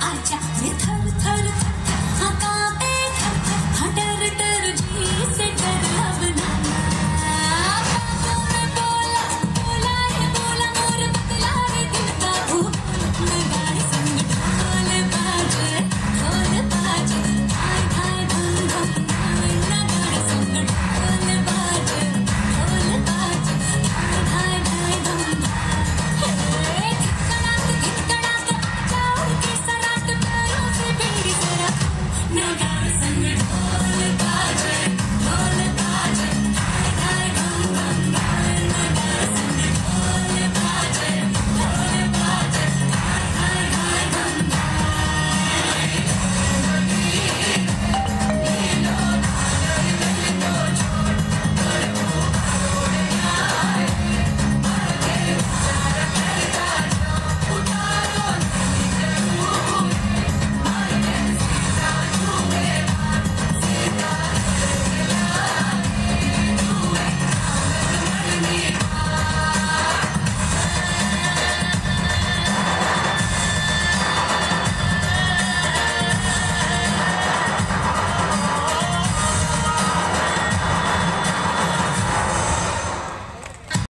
爱家。